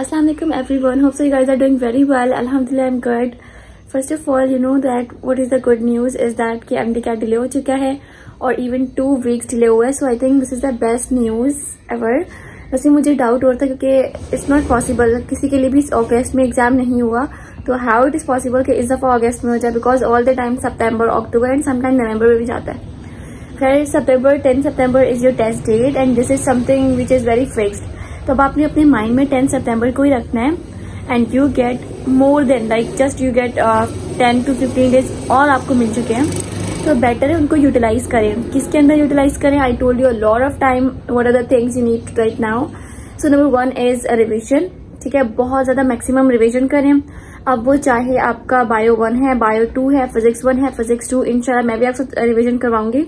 Assalamu alaikum everyone. Hope so you guys are doing very well. Alhamdulillah I'm good. First of all, you know that what is the good news is that कि MD का delay हो चुका है और even two weeks delay हुआ है. So I think this is the best news ever. वैसे मुझे डाउट हो रहा था क्योंकि इट्स नॉट पॉसिबल किसी के लिए भी इस अगस्त में एग्ज़ाम नहीं हुआ तो हाउ इट इज़ पॉसिबल कि इस दफ़ा अगस्त में हो जाए because all the time September October and sometime November में भी जाता है खैर September ten September is your test date and this is something which is very fixed तो अब आपने अपने माइंड में टेन सितंबर को ही रखना है and you get more than like just you get ten to fifteen days और आपको मिल चुके हैं। तो बेटर है उनको यूटिलाइज करें। किसके अंदर यूटिलाइज करें? I told you lot of time what are the things you need right now so number one is revision ठीक है, बहुत ज़्यादा मैक्सिमम रिविजन करें। अब वो चाहे आपका बायो वन है बायो टू है फिजिक्स वन है फिजिक्स टू इंशाल्लाह मैं भी आपसे रिविजन करवाऊँगी।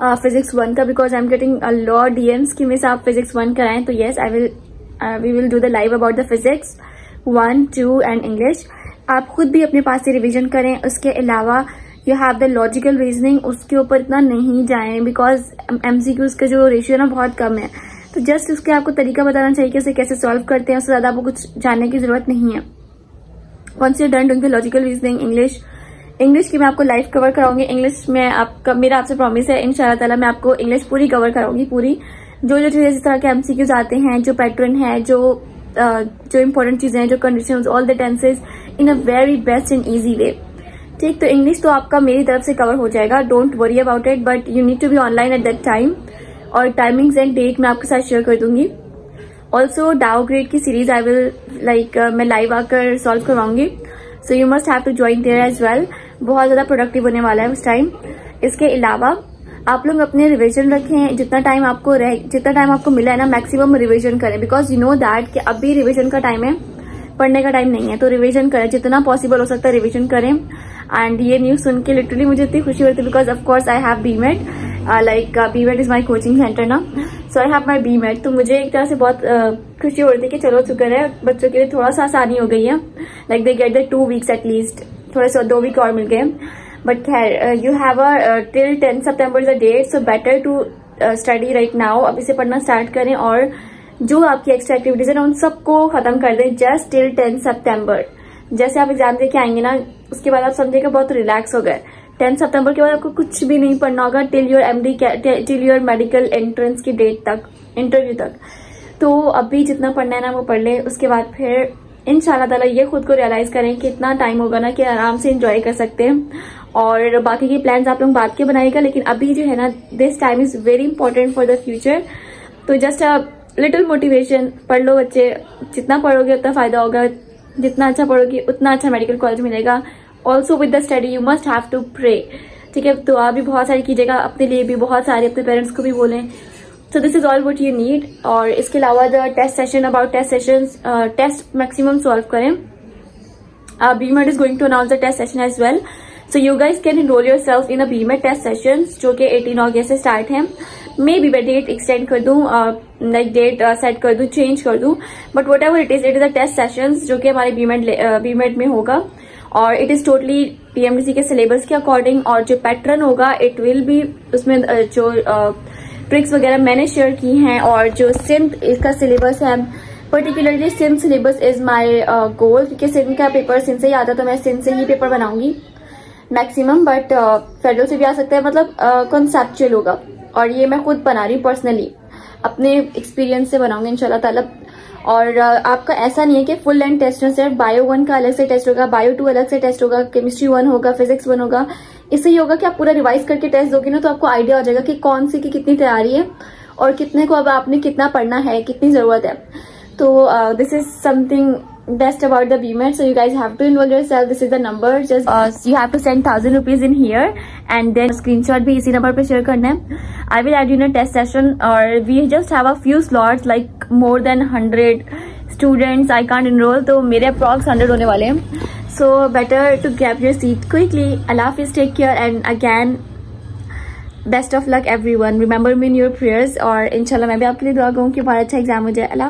फिजिक्स वन का because I am getting a lot DMs की मिस आप फिजिक्स वन कराएँ तो yes I will we will do the live about the physics one two and English आप खुद भी अपने पास से रिविजन करें, उसके अलावा you have the logical reasoning उसके ऊपर इतना नहीं जाएँ बिकॉज़ एमसीक्यूज का जो रेशियो ना, बहुत कम है। तो जस्ट उसके आपको तरीका बताना चाहिए कि उसे कैसे सॉल्व करते हैं, उससे ज़्यादा आपको कुछ जानने की ज़रूरत नहीं है। Once you done doing the logical reasoning English English की मैं आपको लाइव कवर कराऊँगी। इंग्लिश में आपका, मेरा आपसे प्रॉमिस है इन ताला मैं आपको इंग्लिश पूरी कवर कराऊँगी, पूरी। जो जो चीज़ें इस तरह के एमसीक्यूज आते हैं, जो पैटर्न है, जो जो इम्पोर्टेंट चीज़ें हैं, जो condition all the tenses in a very best and easy way ठीक तो इंग्लिश तो आपका मेरी तरफ़ से कवर हो जाएगा don't worry about it but you need to be online at that time और टाइमिंग्स एंड डेट मैं आपके साथ शेयर कर दूँगी। ऑल्सो डाउ ग्रेड की सीरीज़ आई विल लाइक मैं लाइव आकर solve करवाऊँगी। So you must have to join there as well बहुत ज़्यादा प्रोडक्टिव होने वाला है उस टाइम इसके अलावा आप लोग अपने रिविजन रखें जितना टाइम आपको रह जितना टाइम आपको मिला है ना मैक्सिमम रिविजन करें बिकॉज़ यू नो दैट कि अभी रिविजन का टाइम है पढ़ने का टाइम नहीं है तो रिविजन करें जितना पॉसिबल हो सकता है रिविजन करें. एंड ये न्यूज़ सुन के लिटरली मुझे इतनी खुशी होती है because of course I have B made like B made is my coaching centre ना. So I have my B made तो मुझे एक तरह से बहुत uh, खुशी हो रही कि चलो शुक्र है बच्चों के लिए थोड़ा सा आसानी हो गई है. Like they get the two weeks at least थोड़े से दो वीक और मिल गए। बट खैर you have a till ten September is a date so better to study right now अभी से पढ़ना स्टार्ट करें और जो आपकी एक्स्ट्रा एक्टिविटीज़ है, उन सबको खत्म कर दें जस्ट टिल टेन सेप्टेम्बर जैसे आप एग्ज़ाम दे के आएँगे ना, उसके बाद आप समझेगा बहुत रिलैक्स हो गए। टेंथ सितंबर के बाद आपको कुछ भी नहीं पढ़ना होगा till your MD till your medical entrance की डेट तक इंटरव्यू तक। तो अभी जितना पढ़ना है ना, वो पढ़ लें। उसके बाद फिर इन ताला ये खुद को रियलाइज़ करें कि इतना टाइम होगा ना कि आराम से इंजॉय कर सकते हैं। और बाकी के प्लान्स आप लोग बात के बनाएगा लेकिन अभी जो है ना this time is very important for the future तो जस्ट अ लिटिल मोटिवेशन पढ़ लो बच्चे। जितना पढ़ोगे उतना फ़ायदा होगा। जितना अच्छा पढ़ोगे, उतना अच्छा मेडिकल कॉलेज मिलेगा। Also with the study you must have to pray ठीक है तो आप भी बहुत सारी कीजिएगा। अपने लिए भी बहुत सारे, अपने पेरेंट्स को भी बोलें। So this is all what you need और इसके अलावा the test session about test session test maximum solve करें। B made is going to announce the test session as well so you guys can enrol yourself in B made test session जो कि 18 अगस्त से start है। May be मैं date extend कर दूँ like date set कर दूँ चेंज कर दूँ। But whatever it is it is a test session जो कि हमारे बीमेट बीमेट में होगा। और इट इज़ टोटली पीएमडीसी के सिलेबस के अकॉर्डिंग और जो पैटर्न होगा इट विल बी उसमें uh, जो ट्रिक्स वगैरह मैंने शेयर की हैं और जो सिंथ इसका सिलेबस है particularly Sindh syllabus is my goal क्योंकि सिंध का पेपर सिंथ से ही आता तो मैं सिंध से ही पेपर बनाऊँगी मैक्सिमम बट फेडरल से भी आ सकता है मतलब कॉन्सेप्चुअल uh, होगा और ये मैं खुद बना रही हूँ पर्सनली अपने एक्सपीरियंस से बनाऊँगी इनशाला और आपका ऐसा नहीं है कि फुल लेंथ टेस्ट है सिर्फ़ बायो वन का अलग से टेस्ट होगा बायो टू अलग से टेस्ट होगा केमिस्ट्री वन होगा फिजिक्स वन होगा। इससे ये होगा कि आप पूरा रिवाइज करके टेस्ट दोगे ना तो आपको आइडिया हो जाएगा कि कौन सी की कितनी तैयारी है और कितने को अब आपने कितना पढ़ना है, कितनी ज़रूरत है। तो this is something best about the BMET. So you guys have to enroll yourself. This is the number. Just uh, you have to send thousand rupees in here and then screenshot भी इसी number पे share करना है. I will add you in a test session or we just have a few slots like more than hundred students. I can't enroll तो मेरे approx hundred होने वाले हैं. So better to grab your seat quickly. Allah Hafiz, take care and again best of luck everyone remember me in your prayers और इनशाला मैं भी आपके लिए दुआ कहूँ कि बहुत अच्छा एग्ज़ाम हो जाए अल्लाह